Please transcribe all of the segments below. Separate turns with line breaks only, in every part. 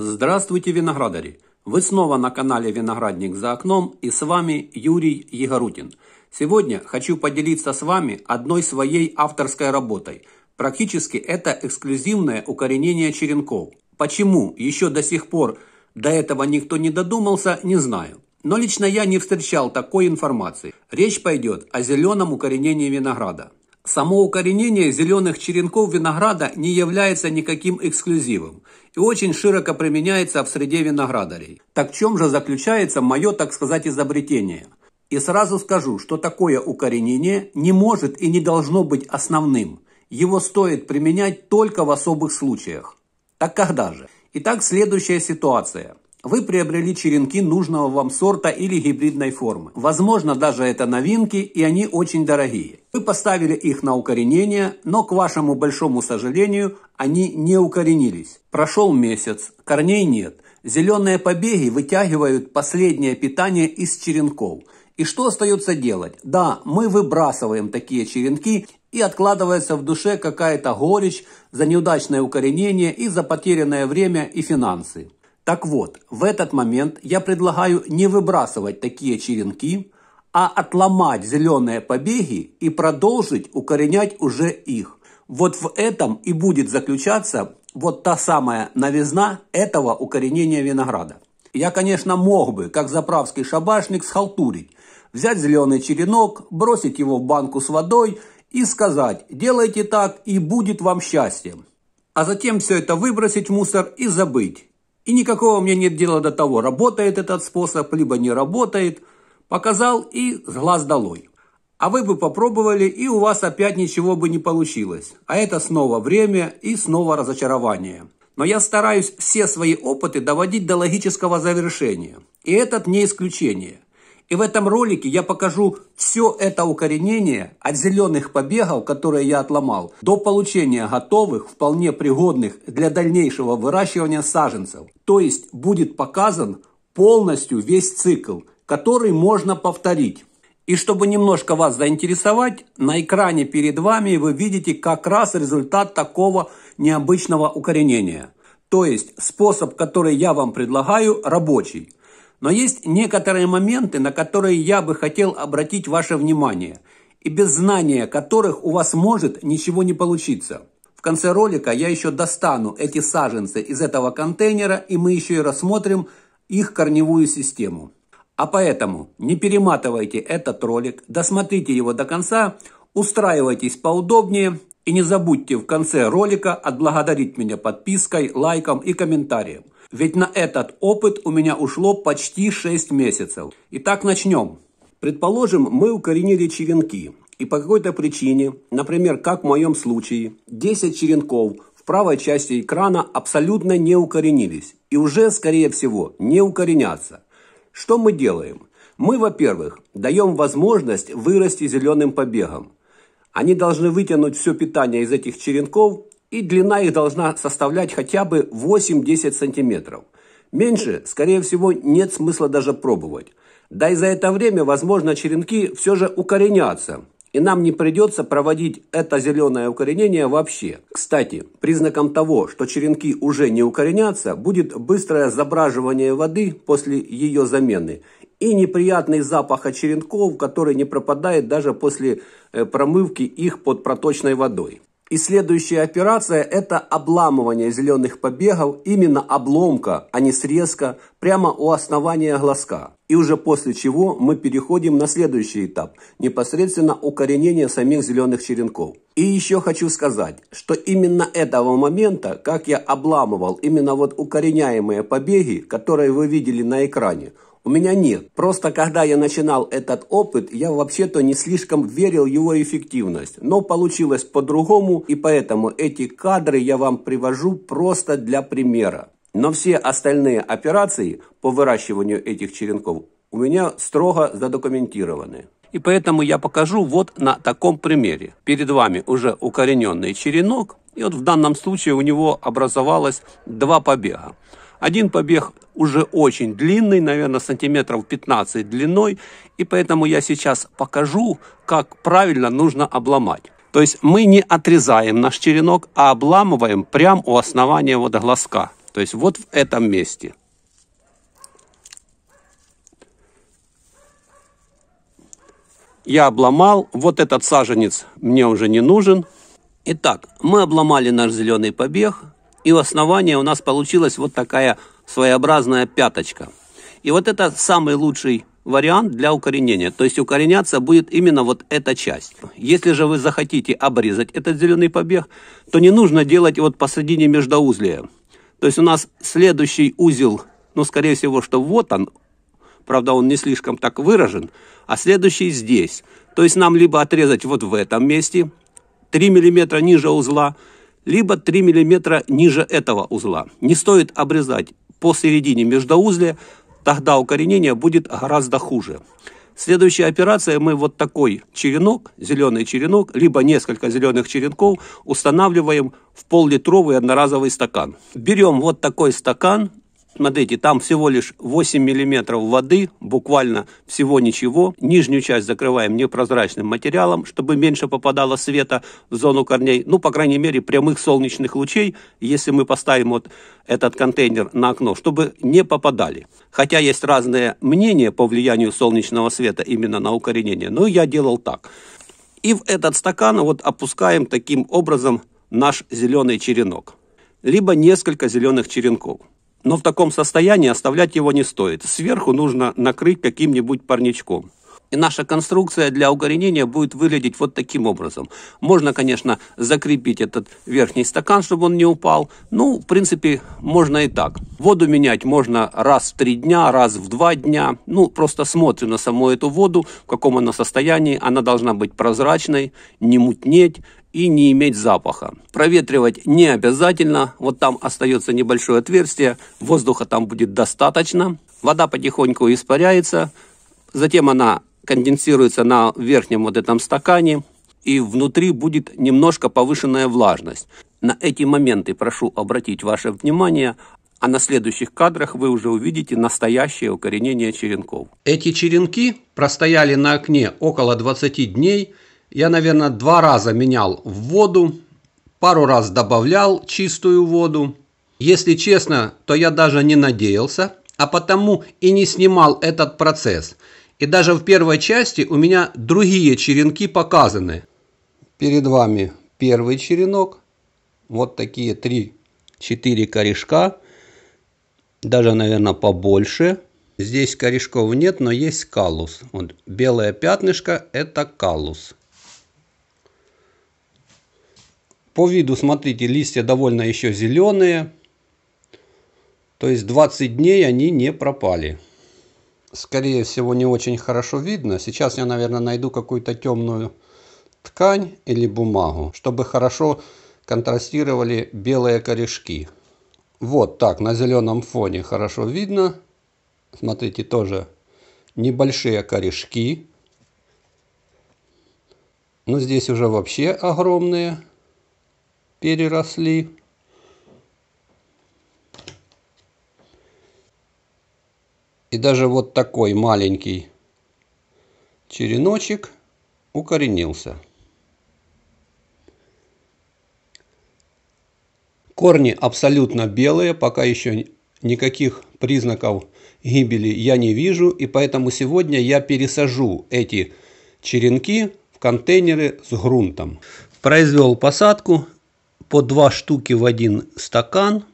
Здравствуйте, виноградари! Вы снова на канале Виноградник за окном и с вами Юрий Егорутин. Сегодня хочу поделиться с вами одной своей авторской работой. Практически это эксклюзивное укоренение черенков. Почему еще до сих пор до этого никто не додумался, не знаю. Но лично я не встречал такой информации. Речь пойдет о зеленом укоренении винограда. Само укоренение зеленых черенков винограда не является никаким эксклюзивом и очень широко применяется в среде виноградарей. Так в чем же заключается мое, так сказать, изобретение? И сразу скажу, что такое укоренение не может и не должно быть основным. Его стоит применять только в особых случаях. Так когда же? Итак, следующая ситуация – вы приобрели черенки нужного вам сорта или гибридной формы. Возможно, даже это новинки, и они очень дорогие. Вы поставили их на укоренение, но, к вашему большому сожалению, они не укоренились. Прошел месяц, корней нет. Зеленые побеги вытягивают последнее питание из черенков. И что остается делать? Да, мы выбрасываем такие черенки и откладывается в душе какая-то горечь за неудачное укоренение и за потерянное время и финансы. Так вот, в этот момент я предлагаю не выбрасывать такие черенки, а отломать зеленые побеги и продолжить укоренять уже их. Вот в этом и будет заключаться вот та самая новизна этого укоренения винограда. Я, конечно, мог бы, как заправский шабашник, схалтурить, взять зеленый черенок, бросить его в банку с водой и сказать «делайте так, и будет вам счастье». А затем все это выбросить в мусор и забыть. И никакого мне нет дела до того, работает этот способ, либо не работает. Показал и с глаз долой. А вы бы попробовали, и у вас опять ничего бы не получилось. А это снова время и снова разочарование. Но я стараюсь все свои опыты доводить до логического завершения. И этот не исключение. И в этом ролике я покажу все это укоренение от зеленых побегов, которые я отломал, до получения готовых, вполне пригодных для дальнейшего выращивания саженцев. То есть будет показан полностью весь цикл, который можно повторить. И чтобы немножко вас заинтересовать, на экране перед вами вы видите как раз результат такого необычного укоренения. То есть способ, который я вам предлагаю, рабочий. Но есть некоторые моменты, на которые я бы хотел обратить ваше внимание, и без знания которых у вас может ничего не получиться. В конце ролика я еще достану эти саженцы из этого контейнера, и мы еще и рассмотрим их корневую систему. А поэтому не перематывайте этот ролик, досмотрите его до конца, устраивайтесь поудобнее и не забудьте в конце ролика отблагодарить меня подпиской, лайком и комментарием. Ведь на этот опыт у меня ушло почти 6 месяцев. Итак, начнем. Предположим, мы укоренили черенки. И по какой-то причине, например, как в моем случае, 10 черенков в правой части экрана абсолютно не укоренились. И уже, скорее всего, не укоренятся. Что мы делаем? Мы, во-первых, даем возможность вырасти зеленым побегом. Они должны вытянуть все питание из этих черенков и длина их должна составлять хотя бы 8-10 сантиметров. Меньше, скорее всего, нет смысла даже пробовать. Да и за это время, возможно, черенки все же укоренятся, и нам не придется проводить это зеленое укоренение вообще. Кстати, признаком того, что черенки уже не укоренятся, будет быстрое забраживание воды после ее замены и неприятный запах от черенков, который не пропадает даже после э, промывки их под проточной водой. И следующая операция – это обламывание зеленых побегов, именно обломка, а не срезка, прямо у основания глазка. И уже после чего мы переходим на следующий этап – непосредственно укоренение самих зеленых черенков. И еще хочу сказать, что именно этого момента, как я обламывал именно вот укореняемые побеги, которые вы видели на экране – у меня нет. Просто когда я начинал этот опыт, я вообще-то не слишком верил в его эффективность. Но получилось по-другому, и поэтому эти кадры я вам привожу просто для примера. Но все остальные операции по выращиванию этих черенков у меня строго задокументированы. И поэтому я покажу вот на таком примере. Перед вами уже укорененный черенок, и вот в данном случае у него образовалось два побега. Один побег уже очень длинный, наверное, сантиметров 15 длиной, и поэтому я сейчас покажу, как правильно нужно обломать. То есть мы не отрезаем наш черенок, а обламываем прямо у основания вот глазка. То есть вот в этом месте. Я обломал. Вот этот саженец мне уже не нужен. Итак, мы обломали наш зеленый побег. И в основании у нас получилась вот такая своеобразная пяточка. И вот это самый лучший вариант для укоренения. То есть укореняться будет именно вот эта часть. Если же вы захотите обрезать этот зеленый побег, то не нужно делать вот посредине междоузлия. То есть у нас следующий узел, ну, скорее всего, что вот он, правда, он не слишком так выражен, а следующий здесь. То есть нам либо отрезать вот в этом месте, 3 мм ниже узла, либо 3 мм ниже этого узла. Не стоит обрезать посередине междоузлия, тогда укоренение будет гораздо хуже. Следующая операция, мы вот такой черенок, зеленый черенок, либо несколько зеленых черенков устанавливаем в пол-литровый одноразовый стакан. Берем вот такой стакан, Смотрите, там всего лишь 8 миллиметров воды, буквально всего ничего. Нижнюю часть закрываем непрозрачным материалом, чтобы меньше попадало света в зону корней. Ну, по крайней мере, прямых солнечных лучей, если мы поставим вот этот контейнер на окно, чтобы не попадали. Хотя есть разные мнения по влиянию солнечного света именно на укоренение, но я делал так. И в этот стакан вот опускаем таким образом наш зеленый черенок. Либо несколько зеленых черенков. Но в таком состоянии оставлять его не стоит. Сверху нужно накрыть каким-нибудь парничком. И наша конструкция для укоренения будет выглядеть вот таким образом. Можно, конечно, закрепить этот верхний стакан, чтобы он не упал. Ну, в принципе, можно и так. Воду менять можно раз в три дня, раз в два дня. Ну, просто смотрим на саму эту воду, в каком она состоянии. Она должна быть прозрачной, не мутнеть, и не иметь запаха. Проветривать не обязательно, вот там остается небольшое отверстие, воздуха там будет достаточно. Вода потихоньку испаряется, затем она конденсируется на верхнем вот этом стакане, и внутри будет немножко повышенная влажность. На эти моменты прошу обратить ваше внимание, а на следующих кадрах вы уже увидите настоящее укоренение черенков. Эти черенки простояли на окне около 20 дней – я, наверное, два раза менял в воду, пару раз добавлял чистую воду. Если честно, то я даже не надеялся, а потому и не снимал этот процесс. И даже в первой части у меня другие черенки показаны. Перед вами первый черенок. Вот такие 3-4 корешка. Даже, наверное, побольше. Здесь корешков нет, но есть калус. Вот белое пятнышко – это калус. По виду, смотрите, листья довольно еще зеленые. То есть 20 дней они не пропали. Скорее всего, не очень хорошо видно. Сейчас я, наверное, найду какую-то темную ткань или бумагу, чтобы хорошо контрастировали белые корешки. Вот так, на зеленом фоне хорошо видно. Смотрите, тоже небольшие корешки. Но здесь уже вообще огромные переросли. И даже вот такой маленький череночек укоренился. Корни абсолютно белые, пока еще никаких признаков гибели я не вижу, и поэтому сегодня я пересажу эти черенки в контейнеры с грунтом. Произвел посадку, по два штуки в один стакан,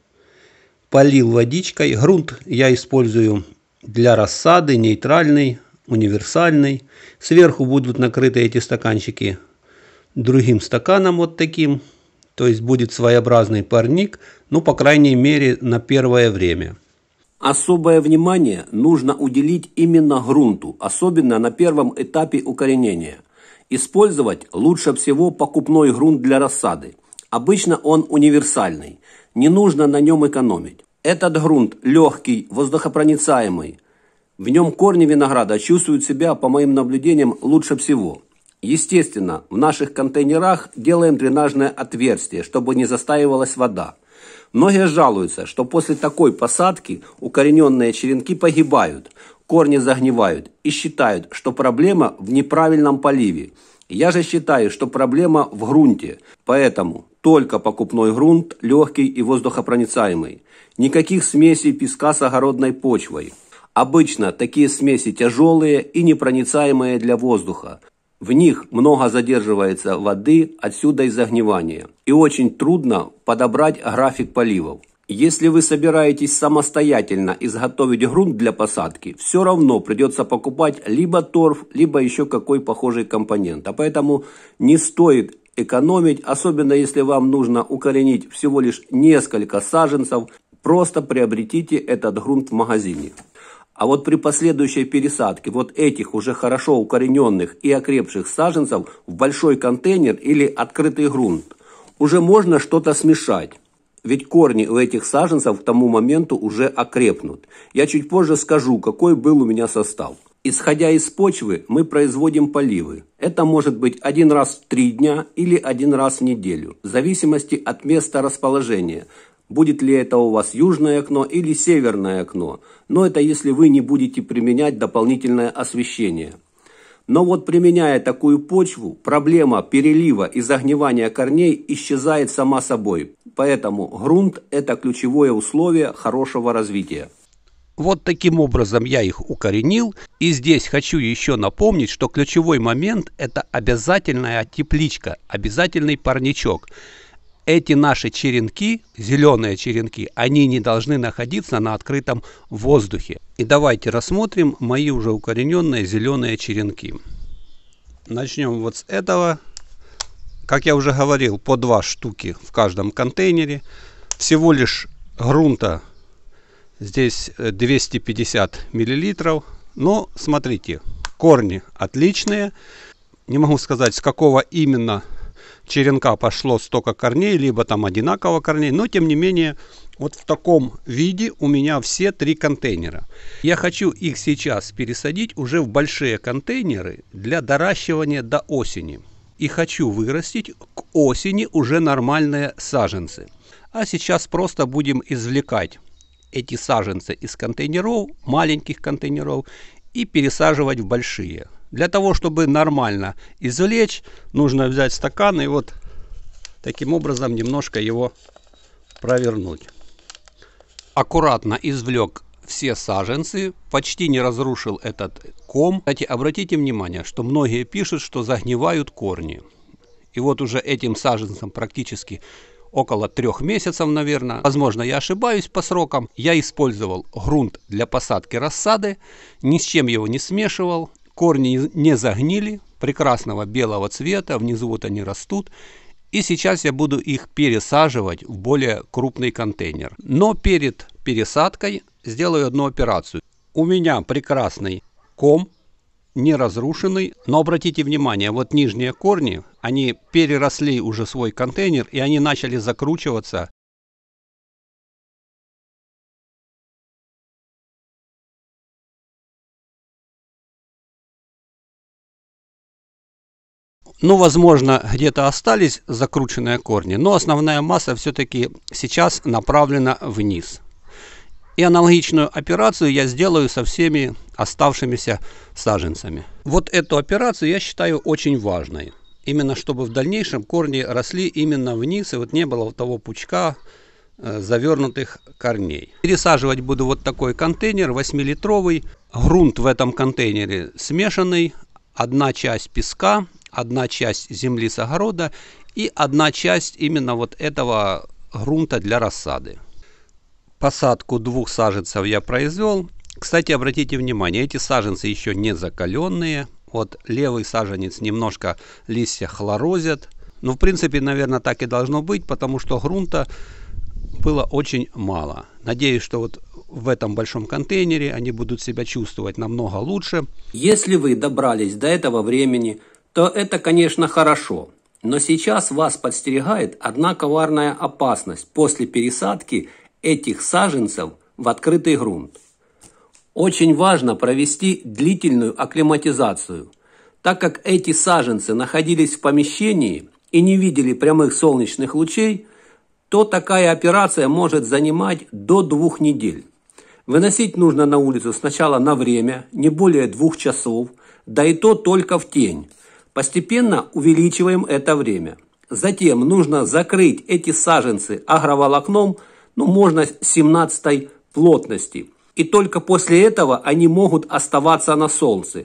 полил водичкой. Грунт я использую для рассады, нейтральный, универсальный. Сверху будут накрыты эти стаканчики другим стаканом вот таким. То есть будет своеобразный парник, ну, по крайней мере, на первое время.
Особое внимание нужно уделить именно грунту, особенно на первом этапе укоренения. Использовать лучше всего покупной грунт для рассады – Обычно он универсальный, не нужно на нем экономить. Этот грунт легкий, воздухопроницаемый. В нем корни винограда чувствуют себя, по моим наблюдениям, лучше всего. Естественно, в наших контейнерах делаем дренажное отверстие, чтобы не застаивалась вода. Многие жалуются, что после такой посадки укорененные черенки погибают, корни загнивают и считают, что проблема в неправильном поливе. Я же считаю, что проблема в грунте, поэтому только покупной грунт, легкий и воздухопроницаемый. Никаких смесей песка с огородной почвой. Обычно такие смеси тяжелые и непроницаемые для воздуха. В них много задерживается воды, отсюда и загнивание. И очень трудно подобрать график поливов. Если вы собираетесь самостоятельно изготовить грунт для посадки, все равно придется покупать либо торф, либо еще какой похожий компонент. А поэтому не стоит экономить, особенно если вам нужно укоренить всего лишь несколько саженцев, просто приобретите этот грунт в магазине. А вот при последующей пересадке вот этих уже хорошо укорененных и окрепших саженцев в большой контейнер или открытый грунт уже можно что-то смешать. Ведь корни у этих саженцев к тому моменту уже окрепнут. Я чуть позже скажу, какой был у меня состав. Исходя из почвы, мы производим поливы. Это может быть один раз в три дня или один раз в неделю, в зависимости от места расположения. Будет ли это у вас южное окно или северное окно. Но это если вы не будете применять дополнительное освещение. Но вот применяя такую почву, проблема перелива и загнивания корней исчезает сама собой. Поэтому грунт – это ключевое условие хорошего развития.
Вот таким образом я их укоренил. И здесь хочу еще напомнить, что ключевой момент – это обязательная тепличка, обязательный парничок. Эти наши черенки, зеленые черенки, они не должны находиться на открытом воздухе. И давайте рассмотрим мои уже укорененные зеленые черенки. Начнем вот с этого. Как я уже говорил, по два штуки в каждом контейнере. Всего лишь грунта здесь 250 э, миллилитров. Но смотрите, корни отличные. Не могу сказать, с какого именно черенка пошло столько корней, либо там одинаково корней. Но тем не менее, вот в таком виде у меня все три контейнера. Я хочу их сейчас пересадить уже в большие контейнеры для доращивания до осени и хочу вырастить к осени уже нормальные саженцы. А сейчас просто будем извлекать эти саженцы из контейнеров, маленьких контейнеров, и пересаживать в большие. Для того, чтобы нормально извлечь, нужно взять стакан и вот таким образом немножко его провернуть. Аккуратно извлек все саженцы, почти не разрушил этот ком. Кстати, обратите внимание, что многие пишут, что загнивают корни. И вот уже этим саженцам практически около трех месяцев, наверное. Возможно, я ошибаюсь по срокам. Я использовал грунт для посадки рассады, ни с чем его не смешивал. Корни не загнили, прекрасного белого цвета, внизу вот они растут. И сейчас я буду их пересаживать в более крупный контейнер. Но перед пересадкой сделаю одну операцию. У меня прекрасный ком, не разрушенный, но обратите внимание, вот нижние корни, они переросли уже свой контейнер и они начали закручиваться. Ну, возможно, где-то остались закрученные корни, но основная масса все-таки сейчас направлена вниз. И аналогичную операцию я сделаю со всеми оставшимися саженцами. Вот эту операцию я считаю очень важной. Именно чтобы в дальнейшем корни росли именно вниз, и вот не было вот того пучка э, завернутых корней. Пересаживать буду вот такой контейнер 8-литровый. Грунт в этом контейнере смешанный. Одна часть песка, одна часть земли с огорода и одна часть именно вот этого грунта для рассады. Посадку двух саженцев я произвел. Кстати, обратите внимание, эти саженцы еще не закаленные. Вот левый саженец немножко листья хлорозят. Но в принципе, наверное, так и должно быть, потому что грунта было очень мало. Надеюсь, что вот в этом большом контейнере они будут себя чувствовать намного лучше.
Если вы добрались до этого времени, то это, конечно, хорошо. Но сейчас вас подстерегает одна коварная опасность после пересадки – этих саженцев в открытый грунт. Очень важно провести длительную акклиматизацию, так как эти саженцы находились в помещении и не видели прямых солнечных лучей, то такая операция может занимать до двух недель. Выносить нужно на улицу сначала на время, не более двух часов, да и то только в тень. Постепенно увеличиваем это время. Затем нужно закрыть эти саженцы агроволокном, ну, можно 17 плотности. И только после этого они могут оставаться на солнце.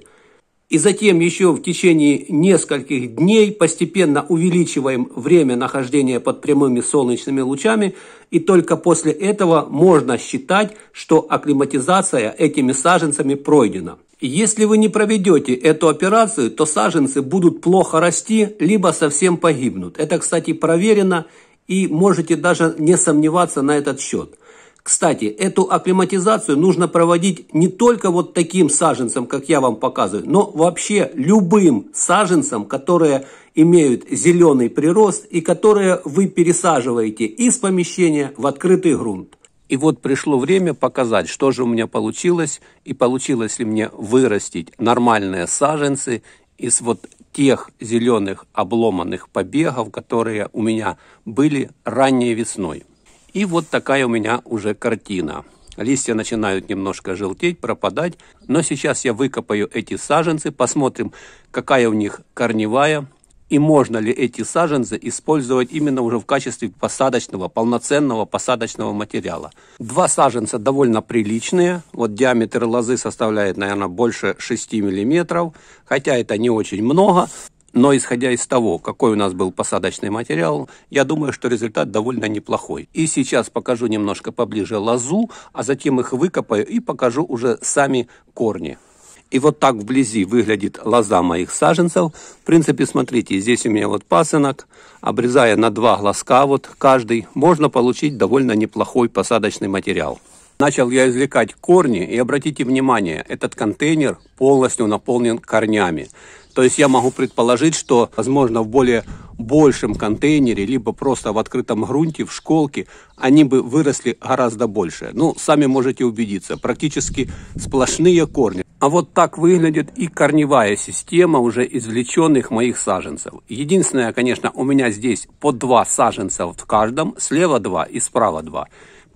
И затем еще в течение нескольких дней постепенно увеличиваем время нахождения под прямыми солнечными лучами. И только после этого можно считать, что акклиматизация этими саженцами пройдена. Если вы не проведете эту операцию, то саженцы будут плохо расти, либо совсем погибнут. Это, кстати, проверено, и можете даже не сомневаться на этот счет. Кстати, эту акклиматизацию нужно проводить не только вот таким саженцам, как я вам показываю, но вообще любым саженцам, которые имеют зеленый прирост и которые вы пересаживаете из помещения в открытый грунт. И вот пришло время показать, что же у меня получилось, и получилось ли мне вырастить нормальные саженцы из вот тех зеленых обломанных побегов, которые у меня были ранней весной. И вот такая у меня уже картина. Листья начинают немножко желтеть, пропадать. Но сейчас я выкопаю эти саженцы, посмотрим, какая у них корневая. И можно ли эти саженцы использовать именно уже в качестве посадочного, полноценного посадочного материала. Два саженца довольно приличные. Вот диаметр лозы составляет, наверное, больше 6 миллиметров. Хотя это не очень много. Но исходя из того, какой у нас был посадочный материал, я думаю, что результат довольно неплохой. И сейчас покажу немножко поближе лозу, а затем их выкопаю и покажу уже сами корни. И вот так вблизи выглядит лоза моих саженцев. В принципе, смотрите, здесь у меня вот пасынок. Обрезая на два глазка вот каждый, можно получить довольно неплохой посадочный материал. Начал я извлекать корни, и обратите внимание, этот контейнер полностью наполнен корнями. То есть я могу предположить, что, возможно, в более большем контейнере, либо просто в открытом грунте, в школке, они бы выросли гораздо больше. Ну, сами можете убедиться, практически сплошные корни. А вот так выглядит и корневая система уже извлеченных моих саженцев. Единственное, конечно, у меня здесь по два саженца в каждом, слева два и справа два.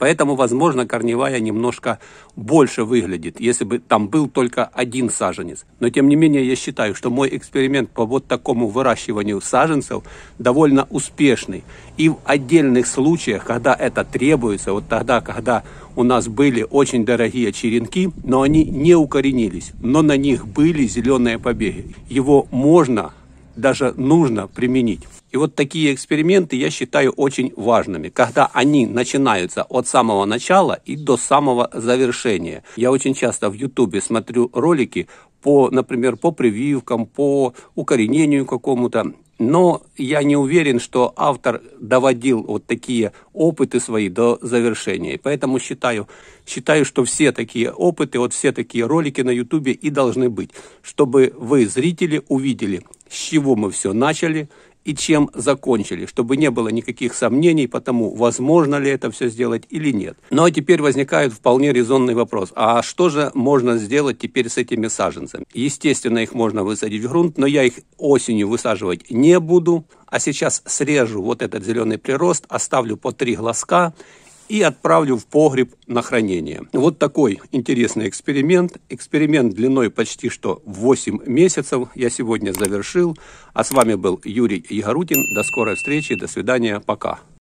Поэтому, возможно, корневая немножко больше выглядит, если бы там был только один саженец. Но, тем не менее, я считаю, что мой эксперимент по вот такому выращиванию саженцев довольно успешный. И в отдельных случаях, когда это требуется, вот тогда, когда у нас были очень дорогие черенки, но они не укоренились, но на них были зеленые побеги. Его можно, даже нужно применить. И вот такие эксперименты я считаю очень важными, когда они начинаются от самого начала и до самого завершения. Я очень часто в Ютубе смотрю ролики по, например, по прививкам, по укоренению какому-то. Но я не уверен, что автор доводил вот такие опыты свои до завершения. Поэтому считаю, считаю, что все такие опыты, вот все такие ролики на ютубе и должны быть, чтобы вы, зрители, увидели, с чего мы все начали и чем закончили, чтобы не было никаких сомнений по тому, возможно ли это все сделать или нет. Ну а теперь возникает вполне резонный вопрос. А что же можно сделать теперь с этими саженцами? Естественно, их можно высадить в грунт, но я их осенью высаживать не буду. А сейчас срежу вот этот зеленый прирост, оставлю по три глазка и отправлю в погреб на хранение. Вот такой интересный эксперимент. Эксперимент длиной почти что 8 месяцев я сегодня завершил. А с вами был Юрий Ягорутин. До скорой встречи, до свидания, пока.